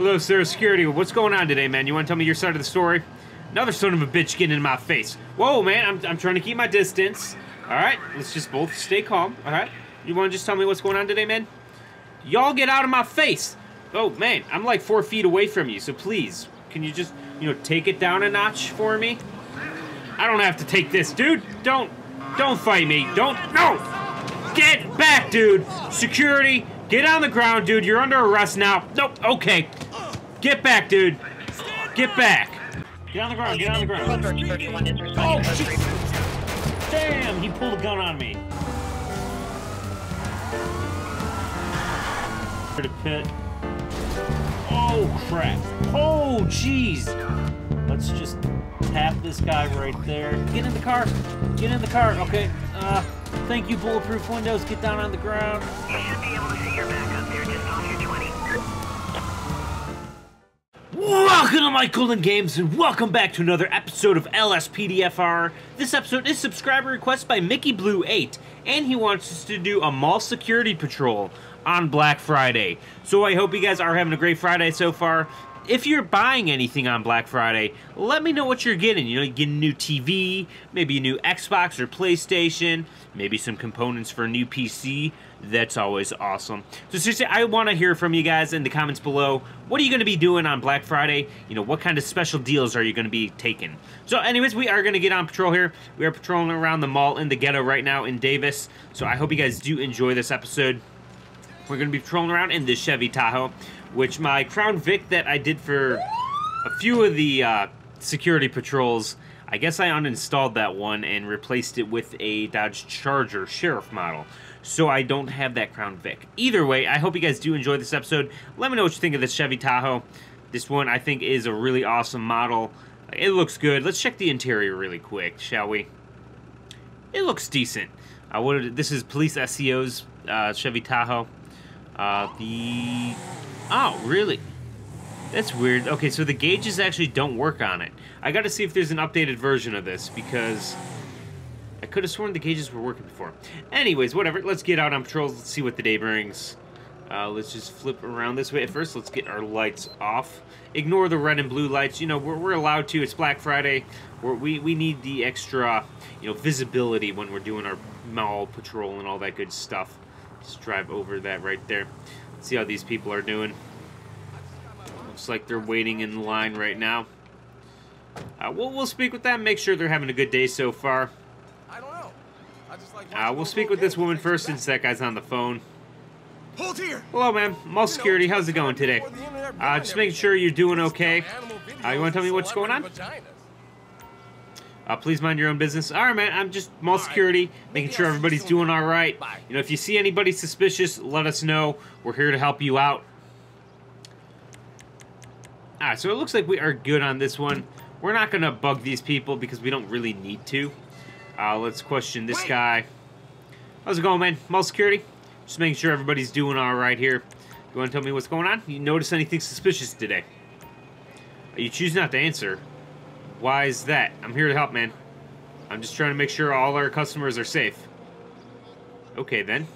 Hello, sir. Security. What's going on today, man? You want to tell me your side of the story? Another son of a bitch getting in my face. Whoa, man. I'm, I'm trying to keep my distance. All right. Let's just both stay calm. All right. You want to just tell me what's going on today, man? Y'all get out of my face. Oh, man. I'm like four feet away from you, so please, can you just, you know, take it down a notch for me? I don't have to take this, dude. Don't, don't fight me. Don't, no! Get back, dude. Security, get on the ground, dude. You're under arrest now. Nope, okay. Get back, dude. Get back. Get on the ground, get on the ground. Oh, shit. Damn, he pulled a gun on me. To pit. Oh, crap. Oh, jeez. Let's just tap this guy right there. Get in the car. Get in the car. Okay. Uh, thank you, Bulletproof Windows. Get down on the ground. You should be able to see your back up there just off your 20. Welcome to Mike Golden Games, and welcome back to another episode of LSPDFR. This episode is subscriber request by Mickey Blue 8, and he wants us to do a mall security patrol on Black Friday. So I hope you guys are having a great Friday so far. If you're buying anything on Black Friday, let me know what you're getting. You know, you get a new TV, maybe a new Xbox or PlayStation, maybe some components for a new PC. That's always awesome. So seriously, I want to hear from you guys in the comments below. What are you going to be doing on Black Friday? You know, what kind of special deals are you going to be taking? So anyways, we are going to get on patrol here. We are patrolling around the mall in the ghetto right now in Davis. So I hope you guys do enjoy this episode. We're going to be patrolling around in this Chevy Tahoe, which my Crown Vic that I did for a few of the uh, security patrols, I guess I uninstalled that one and replaced it with a Dodge Charger Sheriff model. So I don't have that Crown Vic. Either way, I hope you guys do enjoy this episode. Let me know what you think of this Chevy Tahoe. This one I think is a really awesome model. It looks good. Let's check the interior really quick, shall we? It looks decent. I what this is POLICESCO's uh, Chevy Tahoe. Uh, the oh really? That's weird. Okay, so the gauges actually don't work on it. I got to see if there's an updated version of this because I could have sworn the gauges were working before. Anyways, whatever. Let's get out on patrols. Let's see what the day brings. Uh, let's just flip around this way. At first, let's get our lights off. Ignore the red and blue lights. You know, we're, we're allowed to. It's Black Friday. We're, we we need the extra, you know, visibility when we're doing our mall patrol and all that good stuff. Just drive over that right there. See how these people are doing. Looks like they're waiting in line right now. Uh, we'll, we'll speak with them, make sure they're having a good day so far. I don't know. I just like Uh, we'll speak with this woman first since that guy's on the phone. Hold here. Hello, ma'am. Mall security, how's it going today? Uh, just making sure you're doing okay. Uh, you want to tell me what's going on? Uh, please mind your own business. All right, man. I'm just mall security, making sure everybody's doing all right. You know, if you see anybody suspicious, let us know. We're here to help you out. All right, so it looks like we are good on this one. We're not going to bug these people because we don't really need to. Uh, let's question this guy. How's it going, man? Mall security? Just making sure everybody's doing all right here. You want to tell me what's going on? You notice anything suspicious today? You choose not to answer. Why is that? I'm here to help, man. I'm just trying to make sure all our customers are safe. Okay, then.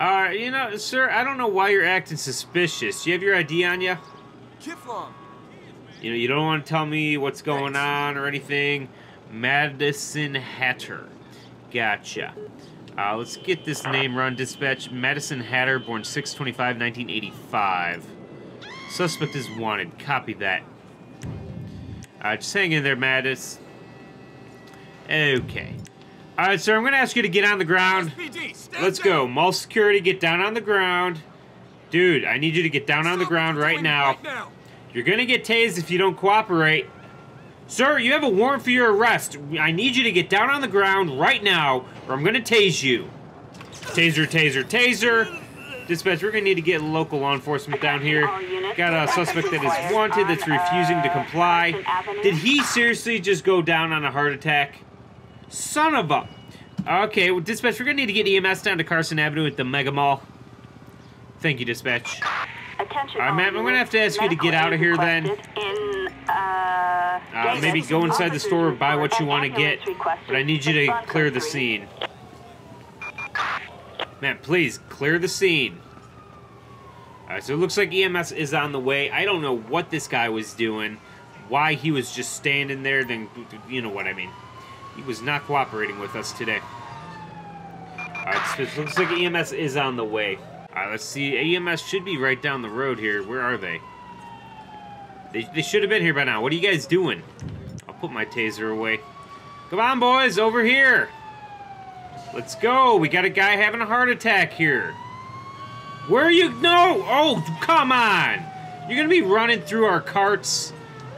Uh, you know, sir, I don't know why you're acting suspicious. Do you have your ID on you? Kiflon. You know, you don't want to tell me what's going on or anything. Madison Hatter. Gotcha. Uh, let's get this name run. Dispatch Madison Hatter, born 625 1985. Suspect is wanted. Copy that. Uh, just hang in there, Mattis. Okay. Alright, sir, I'm going to ask you to get on the ground. SPD, Let's down. go. Mall security, get down on the ground. Dude, I need you to get down on the ground right now. Right now. You're gonna get tased if you don't cooperate. Sir, you have a warrant for your arrest. I need you to get down on the ground right now, or I'm gonna tase you. Taser, taser, taser. Dispatch, we're gonna need to get local law enforcement down here. Got a suspect that is wanted that's refusing to comply. Did he seriously just go down on a heart attack? Son of a... Okay, well, Dispatch, we're gonna need to get EMS down to Carson Avenue at the Mega Mall. Thank you, Dispatch. Attention All right, Matt, I'm gonna have to ask you to get out of here then. In, uh, Uh, maybe go inside the store, buy what you want to get, but I need you to clear the scene. Man, please, clear the scene. Alright, so it looks like EMS is on the way. I don't know what this guy was doing, why he was just standing there, then, you know what I mean. He was not cooperating with us today. Alright, so it looks like EMS is on the way. Alright, let's see. EMS should be right down the road here. Where are they? They, they should have been here by now. What are you guys doing? I'll put my taser away. Come on, boys, over here. Let's go. We got a guy having a heart attack here. Where are you? No! Oh, come on! You're gonna be running through our carts?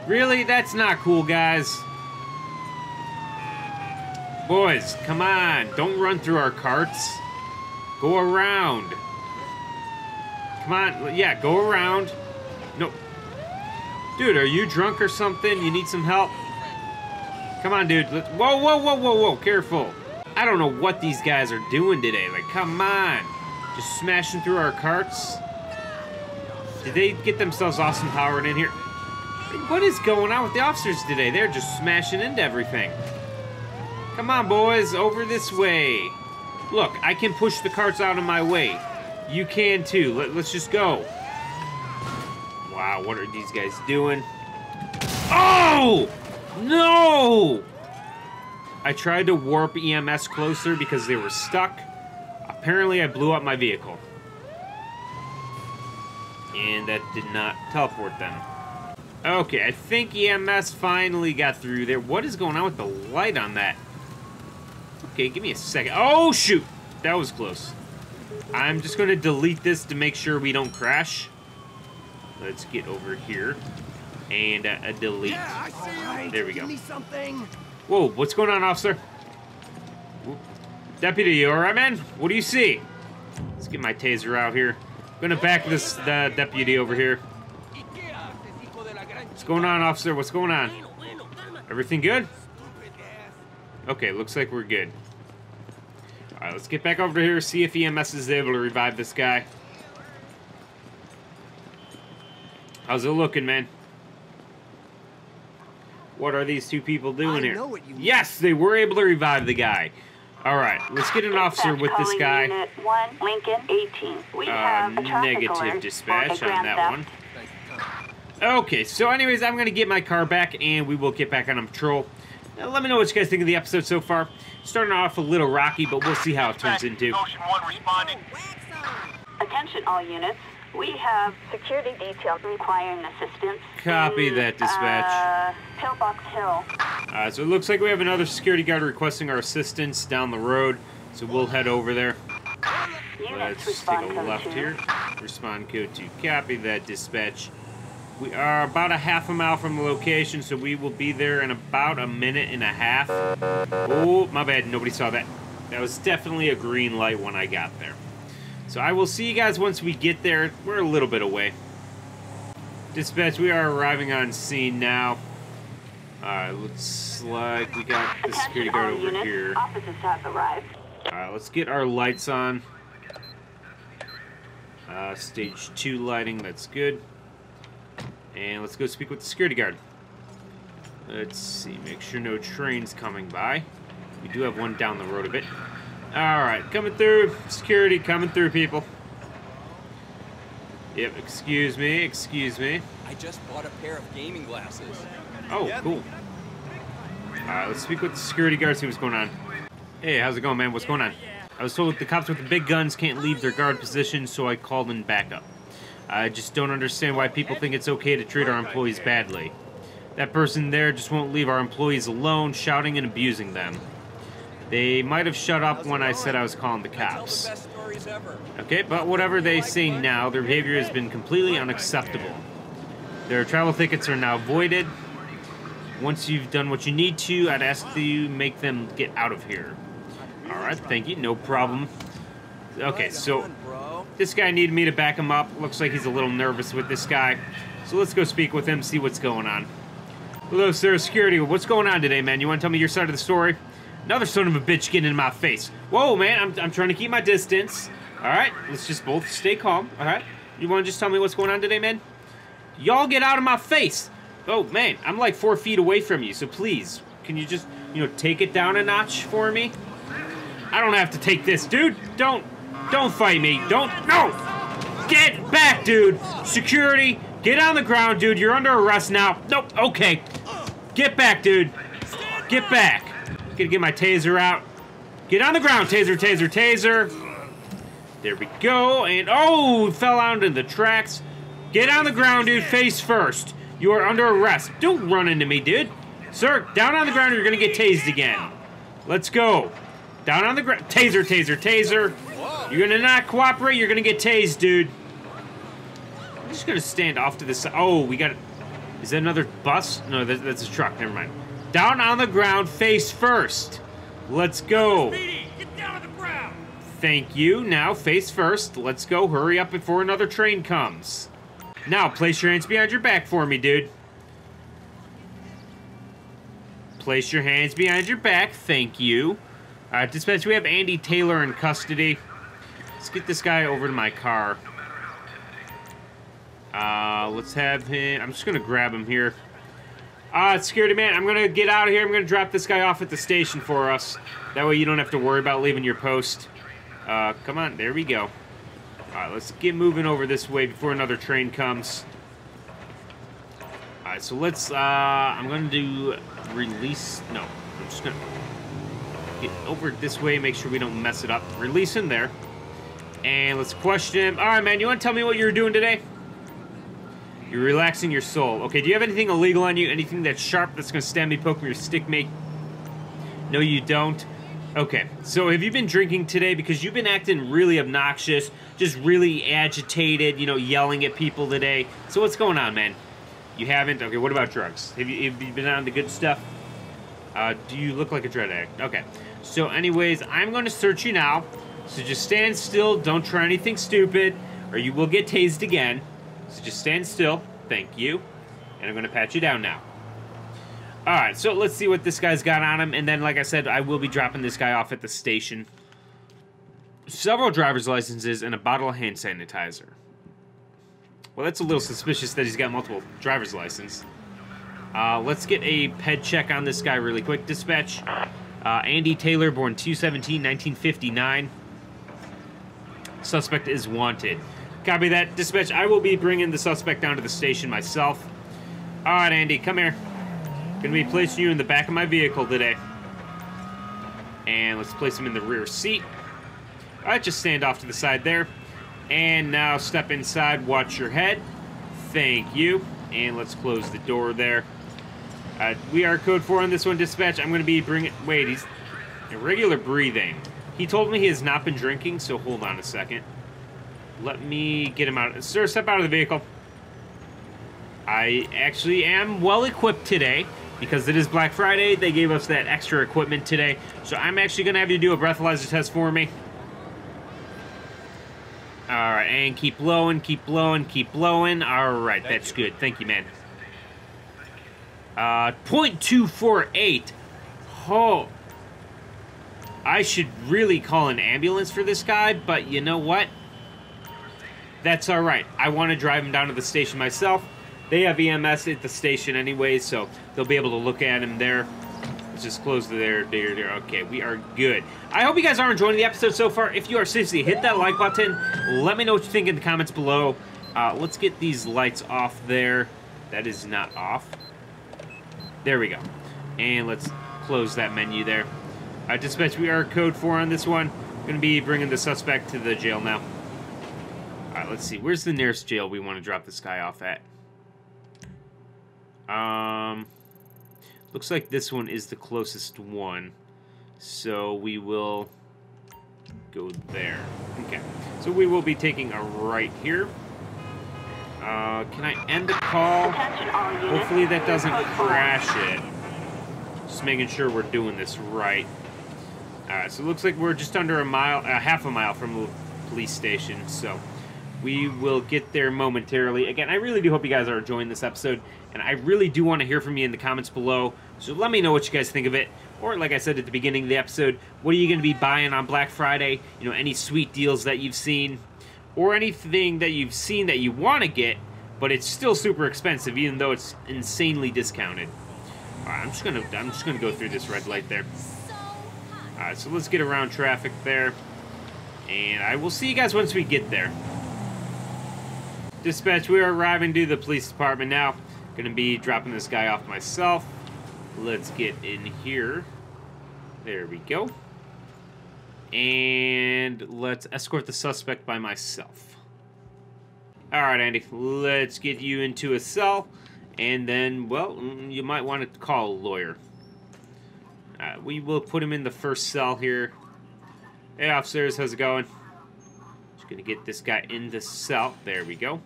Really? That's not cool, guys. Boys, come on. Don't run through our carts. Go around. Come on. Yeah, go around. No. Dude, are you drunk or something? You need some help? Come on, dude. Let's... Whoa, whoa, whoa, whoa, whoa. Careful. I don't know what these guys are doing today. Like, come on. Just smashing through our carts? Did they get themselves awesome powered in here? What is going on with the officers today? They're just smashing into everything. Come on, boys, over this way. Look, I can push the carts out of my way. You can too. Let, us just go. Wow, what are these guys doing? Oh! No! I tried to warp EMS closer because they were stuck. Apparently, I blew up my vehicle. And that did not teleport them. Okay, I think EMS finally got through there. What is going on with the light on that? Okay, give me a second. Oh, shoot! That was close. I'm just going to delete this to make sure we don't crash. Let's get over here. And uh, a delete. Yeah, I see you. There we go. Whoa, what's going on, officer? Deputy, you alright, man? What do you see? Let's get my taser out here. I'm gonna back this uh, deputy over here. What's going on, officer? What's going on? Everything good? Okay, looks like we're good. Alright, let's get back over here, see if EMS is able to revive this guy. How's it looking, man? What are these two people doing I here? know what you yes, they were able to revive the guy. Alright, let's get an officer Dispatch with this guy. Unit 1, Lincoln 18. We Uh, have a negative alert dispatch on that theft. one. Okay, so anyways, I'm gonna get my car back and we will get back on a patrol. Now, let me know what you guys think of the episode so far. Starting off a little rocky, but we'll see how it turns into. Ocean 1 responding. Attention all units. We have security detail requiring assistance. Copy in, that, dispatch. Uh, Pillbox Hill. Uh, so it looks like we have another security guard requesting our assistance down the road, so we'll head over there. Units Let's take a left two. here. Respond code 2. Copy that, dispatch. We are about a half a mile from the location, so we will be there in about a minute and a half. Oh, my bad. Nobody saw that. That was definitely a green light when I got there. So I will see you guys once we get there. We're a little bit away. Dispatch, we are arriving on scene now. Alright, looks like we got the security guard over units. here. Officers have arrived. Alright, let's get our lights on. Uh, stage 2 lighting, that's good. And let's go speak with the security guard. Let's see, make sure no train's coming by. We do have one down the road a bit. Alright, coming through. Security coming through, people. Yep, excuse me, excuse me. I just bought a pair of gaming glasses. Oh, cool. Alright, let's speak with the security guard, see what's going on. Hey, how's it going, man? What's going on? I was told the cops with the big guns can't leave their guard position, so I called in backup. I just don't understand why people think it's okay to treat our employees badly. That person there just won't leave our employees alone, shouting and abusing them. They might have shut up when I said I was calling the cops. best stories ever. Okay, but whatever they say now, their behavior has been completely unacceptable. Their travel tickets are now voided. Once you've done what you need to, I'd ask that you make them get out of here. Alright, thank you, no problem. Okay, so this guy needed me to back him up. Looks like he's a little nervous with this guy. So let's go speak with him, see what's going on. Hello, sir, security. What's going on today, man? You want to tell me your side of the story? Another son of a bitch getting in my face. Whoa, man, I'm, I'm trying to keep my distance. All right, let's just both stay calm. All right, you want to just tell me what's going on today, man? Y'all get out of my face. Oh, man, I'm like four feet away from you, so please, can you just, you know, take it down a notch for me? I don't have to take this, dude. Don't, don't fight me. Don't, no! Get back, dude! Security, get on the ground, dude. You're under arrest now. Nope, okay. Get back, dude. Get back. Gonna get my taser out. Get on the ground, taser, taser, taser. There we go. And oh, fell out into the tracks. Get on the ground, dude. Face first. You are under arrest. Don't run into me, dude. Sir, down on the ground you're gonna get tased again. Let's go. Down on the ground. Taser, taser, taser. You're gonna not cooperate, you're gonna get tased, dude. I'm just gonna stand off to the side. Oh, we got. Is that another bus? No, that, that's a truck. Never mind. Down on the ground, face first. Let's go. Get down on the ground! Thank you. Now, face first. Let's go. Hurry up before another train comes. Now, place your hands behind your back for me, dude. Place your hands behind your back. Thank you. Uh, dispatch, we have Andy Taylor in custody. Let's get this guy over to my car. Uh, let's have him... I'm just going to grab him here. Uh, security man, I'm to get out of here. I'm to drop this guy off at the station for us. That way you don't have to worry about leaving your post. Uh, come on. There we go. Alright, let's get moving over this way before another train comes. Alright, so let's, uh, I'm gonna do release, no, I'm just gonna get over this way, make sure we don't mess it up. Release him there. And let's question him. Alright, man, you wanna tell me what you were doing today? You're relaxing your soul. Okay, do you have anything illegal on you? Anything that's sharp that's gonna stab me, poke me, or stick me? No, you don't. Okay, so have you been drinking today? Because you've been acting really obnoxious, just really agitated, you know, yelling at people today. So what's going on, man? You haven't? Okay, what about drugs? Have you, have you been on the good stuff? Uh, do you look like a drug addict? Okay. So anyways, I'm going to search you now. So just stand still. Don't try anything stupid, or you will get tased again. So just stand still. Thank you. And I'm going to pat you down now. Alright, so let's see what this guy's got on him. And then, like I said, I will be dropping this guy off at the station. Several driver's licenses and a bottle of hand sanitizer. Well, that's a little suspicious that he's got multiple driver's license. Uh, let's get a ped check on this guy really quick. Dispatch. Uh, Andy Taylor, born 217 1959. Suspect is wanted. Copy that. Dispatch, I will be bringing the suspect down to the station myself. All right, Andy, come here. Gonna be placing you in the back of my vehicle today. And let's place him in the rear seat. All right, just stand off to the side there. And now step inside, watch your head. Thank you. And let's close the door there. Uh, we are code 4 on this one, dispatch. I'm to be bringing... Wait, he's... Irregular breathing. He told me he has not been drinking, so hold on a second. Let me get him out. Sir, step out of the vehicle. I actually am well equipped today because it is Black Friday. They gave us that extra equipment today. So I'm actually going to have you do a breathalyzer test for me. Alright, and keep blowing, keep blowing, keep blowing. Alright, that's you. good. Thank you, man. Uh, 0.248. Oh. I should really call an ambulance for this guy, but you know what? That's alright. I want to drive him down to the station myself. They have EMS at the station anyway, so they'll be able to look at him there. Let's just close there, there, there. Okay, we are good. I hope you guys are enjoying the episode so far. If you are, seriously, hit that like button. Let me know what you think in the comments below. Uh, let's get these lights off there. That is not off. There we go. And let's close that menu there. Uh, dispatch, we are code 4 on this one. Going to be bringing the suspect to the jail now. Alright, let's see. Where's the nearest jail we want to drop this guy off at? Um, looks like this one is the closest one. So we will go there. Okay. So we will be taking a right here. Uh, can I end the call? Hopefully that doesn't crash it. Just making sure we're doing this right. Alright, so it looks like we're just under a mile, uh, half a mile from the police station, so we will get there momentarily. Again, I really do hope you guys are enjoying this episode, and I really do want to hear from you in the comments below, so let me know what you guys think of it. Or, like I said at the beginning of the episode, what are you going to be buying on Black Friday? You know, any sweet deals that you've seen, or anything that you've seen that you want to get, but it's still super expensive, even though it's insanely discounted. All right, I'm just gonna I'm just gonna go through this red light there. All right, so let's get around traffic there, and I will see you guys once we get there. Dispatch, we are arriving to the police department now. Gonna be dropping this guy off myself. Let's get in here. There we go. And let's escort the suspect by myself. Alright, Andy, let's get you into a cell. And then, well, mm, you might want to call a lawyer. Uh, we will put him in the first cell here. Hey, officers, how's it going? Just gonna get this guy in the cell. There we go.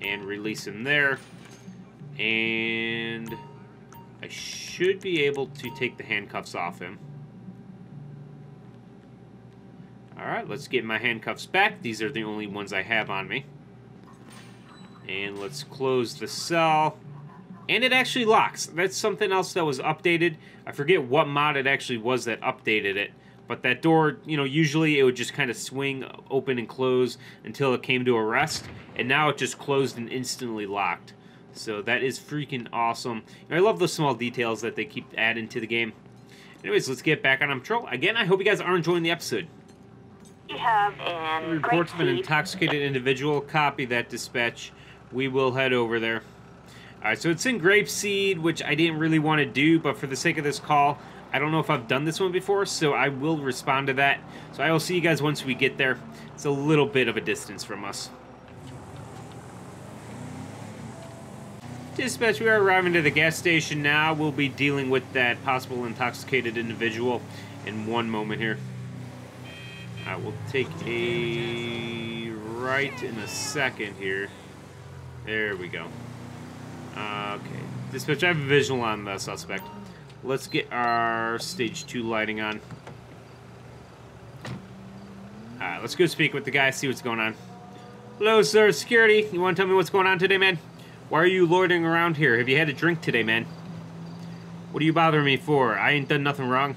And release him there. And I should be able to take the handcuffs off him. Alright, let's get my handcuffs back. These are the only ones I have on me. And let's close the cell. And it actually locks. That's something else that was updated. I forget what mod it actually was that updated it. But that door, you know, usually it would just kind of swing open and close until it came to a rest. And now it just closed and instantly locked. So that is freaking awesome. I love the small details that they keep adding to the game. Anyways, let's get back on patrol. Again, I hope you guys are enjoying the episode. We have Reports of an intoxicated individual. Copy that dispatch. We will head over there. Alright, so it's in Grapeseed, which I didn't really want to do, but for the sake of this call, I don't know if I've done this one before, so I will respond to that. So I will see you guys once we get there. It's a little bit of a distance from us. Dispatch, we are arriving to the gas station now. We'll be dealing with that possible intoxicated individual in one moment here. I will take a right in a second here. There we go. Okay. Dispatch, I have a visual on the suspect. Let's get our stage two lighting on. Alright, let's go speak with the guy, see what's going on. Hello, sir. Security. You want to tell me what's going on today, man? Why are you loitering around here? Have you had a drink today, man? What are you bothering me for? I ain't done nothing wrong.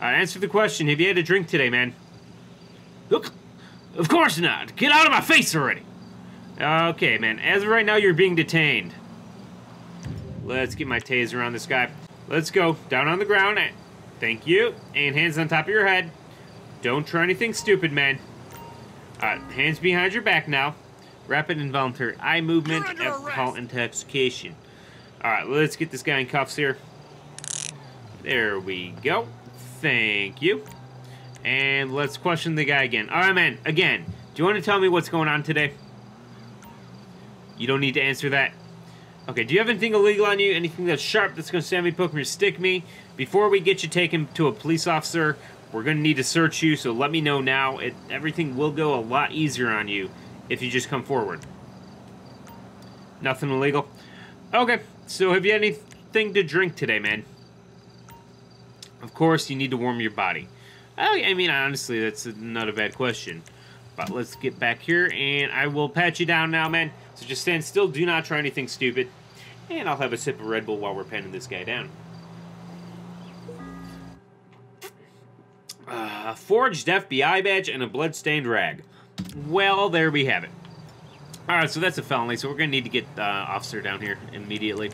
Uh, answer the question. Have you had a drink today, man? Look, of course not. Get out of my face already. Okay, man. As of right now, you're being detained. Let's get my taser on this guy. Let's go. Down on the ground. Thank you. And hands on top of your head. Don't try anything stupid, man. Uh, hands behind your back now. Rapid involuntary eye movement, alcohol arrest. intoxication. Alright, let's get this guy in cuffs here. There we go. Thank you. And let's question the guy again. Alright, man, again. Do you want to tell me what's going on today? You don't need to answer that. Okay, do you have anything illegal on you? Anything that's sharp that's going to stab me, poke me, or stick me? Before we get you taken to a police officer, we're going to need to search you, so let me know now. It, everything will go a lot easier on you if you just come forward. Nothing illegal? Okay, so have you anything to drink today, man? Of course, you need to warm your body. Oh, I mean, honestly, that's not a bad question. But let's get back here, and I will pat you down now, man. So just stand still, do not try anything stupid. And I'll have a sip of Red Bull while we're patting this guy down. Uh, forged FBI badge and a bloodstained rag. Well, there we have it. Alright, so that's a felony, so we're going to need to get uh, officer down here immediately.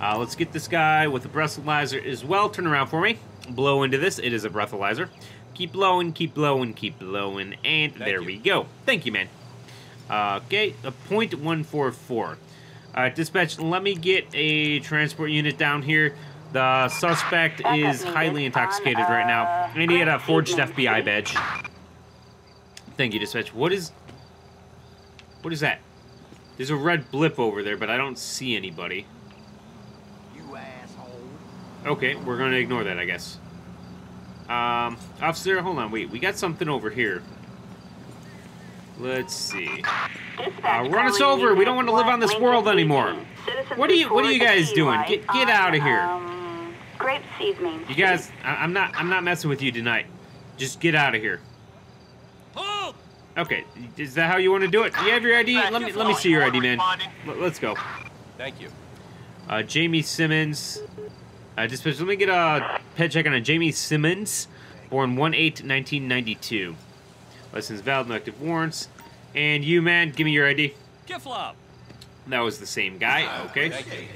Uh, let's get this guy with a breathalyzer as well. Turn around for me. Blow into this. It is a breathalyzer. Keep blowing, keep blowing, keep blowing, and there you. we go. Thank you, man. Uh, okay, a point one four four. Uh, dispatch, let me get a transport unit down here. The suspect Backup is highly intoxicated on, right now, uh, and he had a forged Main FBI badge. Thank you, dispatch. What is... What is that? There's a red blip over there, but I don't see anybody. You asshole. Okay, we're gonna ignore that, I guess. Um, officer, hold on, wait. We got something over here. Let's see. Uh, run us over. We don't want to live on this world anymore. What are you- what are you guys doing? Get- get on, outta here. Um, Grapeseed Main You guys, I I'm not. I'm not messing with you tonight. Just get out of here. Hold! Okay, is that how you want to do it? You have your ID? Let me let me see your ID, man. Let's go. Thank you. Uh, Jamie Simmons. Uh, dispatch, let me get a ped check on a Jamie Simmons, born 1-8-1992. License valid, no active warrants. And you, man, give me your ID. Kiflop. That was the same guy. Okay.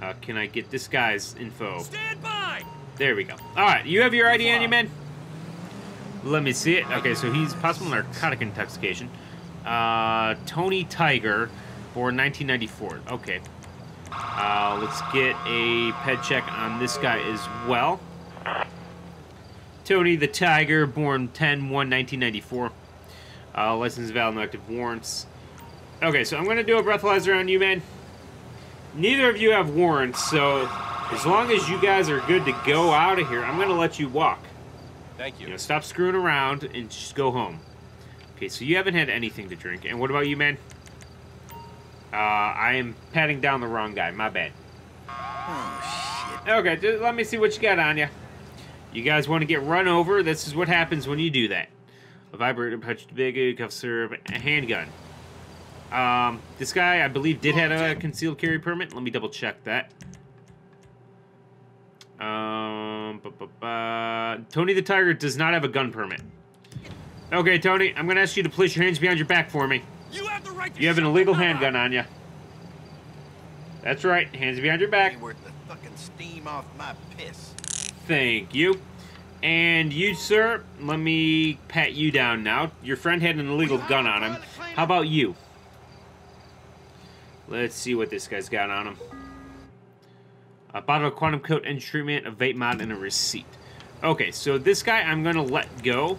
Uh, can I get this guy's info? Stand by! There we go. All right, you have your ID on you, man. Let me see it. Okay, so he's possible narcotic intoxication. Uh, Tony Tiger. Born 1994. Okay. Uh, let's get a ped check on this guy as well. Tony the Tiger, born 10 1 1994. Uh, license valid, no active warrants. Okay, so I'm going to do a breathalyzer on you, man. Neither of you have warrants, so as long as you guys are good to go out of here, I'm going to let you walk. Thank You you. know, stop screwing around and just go home. Okay, so you haven't had anything to drink. And what about you, man? Uh, I am patting down the wrong guy. My bad. Oh, shit. Okay, just let me see what you got on you. You guys want to get run over? This is what happens when you do that. A vibrator, punch big, cuff syrup, a handgun. Um, this guy, I believe, did have a concealed carry permit. Let me double check that. Um, bu- bu- bu- Tony the Tiger does not have a gun permit. Okay, Tony, I'm gonna ask you to place your hands behind your back for me. You have the right to You have an illegal handgun on you. That's right, hands behind your back. Worth the fucking steam off my piss. Thank you. And you, sir, let me pat you down now. Your friend had an illegal gun on him. How about you? Let's see what this guy's got on him. A bottle of quantum coat and treatment, a vape mod, and a receipt. Okay, so this guy I'm gonna let go.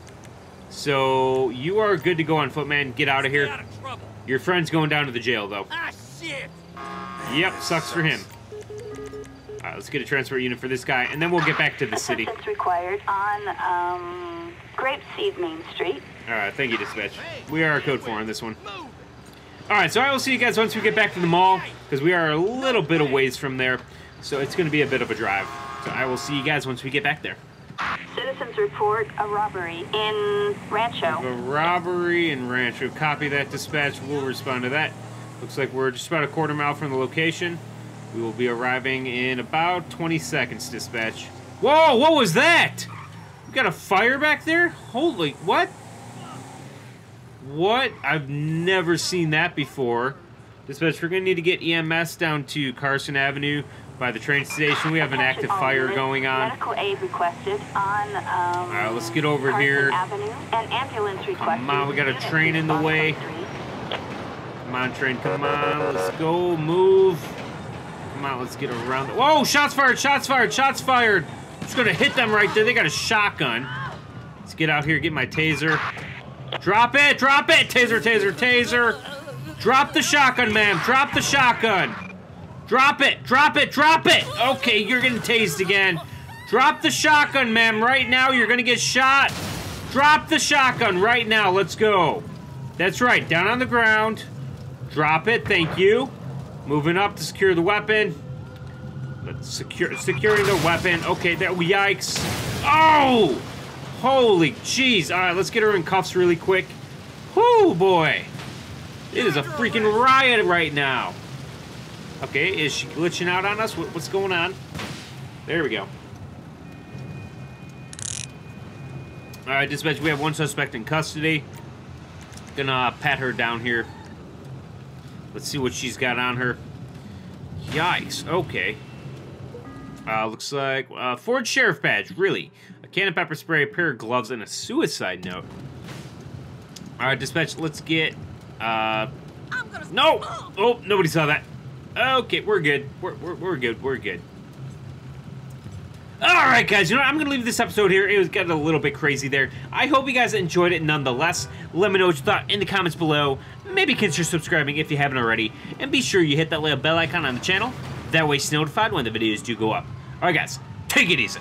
So you are good to go on foot, man. Get out of Stay here. out of trouble. Your friend's going down to the jail, though. Ah, shit. Yep, sucks for him. Let's get a transport unit for this guy, and then we'll get back to the city. Assistance required on um, Grapeseed Main Street. Alright, thank you, dispatch. We are code 4 on this one. Alright, so I will see you guys once we get back to the mall, because we are a little bit of ways from there, so it's going to be a bit of a drive. So I will see you guys once we get back there. Citizens report a robbery in Rancho. A robbery in Rancho. Copy that, dispatch. We'll respond to that. Looks like we're just about a quarter mile from the location. We will be arriving in about 20 seconds, dispatch. Whoa, what was that? We got a fire back there? Holy, what? What? I've never seen that before. Dispatch, we're going to need to get EMS down to Carson Avenue by the train station. We have an active fire going on. Medical aid requested on um, All right, let's get over Carson here. Avenue. An ambulance requested. on, we got a train in the way. Come on, train, come on. Let's go, move. Come on, let's get around. Whoa, shots fired, shots fired, shots fired. Just gonna hit them right there. They got a shotgun. Let's get out here, get my taser. Drop it, drop it. Taser, taser, taser. Drop the shotgun, ma'am. Drop the shotgun. Drop it, drop it, drop it. Okay, you're getting tased again. Drop the shotgun, ma'am. Right now, you're gonna get shot. Drop the shotgun right now. Let's go. That's right, down on the ground. Drop it, thank you. Moving up to secure the weapon. Let's secure securing the weapon. Okay, that yikes. Oh! Holy jeez. Alright, let's get her in cuffs really quick. Whoo boy. It is a freaking riot right now. Okay, is she glitching out on us? What's going on? There we go. Alright, dispatch, we have one suspect in custody. Gonna uh, pat her down here. Let's see what she's got on her. Yikes. Okay. Uh, looks like uh, Ford Sheriff badge. Really? A can of pepper spray, a pair of gloves, and a suicide note. All right, dispatch. Let's get. Uh, no. Oh, nobody saw that. Okay, we're good. We're, we're, we're good. We're good. All right, guys. You know what? I'm gonna leave this episode here. It was getting a little bit crazy there. I hope you guys enjoyed it nonetheless. Let me know what you thought in the comments below. Maybe consider subscribing if you haven't already, and be sure you hit that little bell icon on the channel. That way, you're notified when the videos do go up. All right, guys. Take it easy.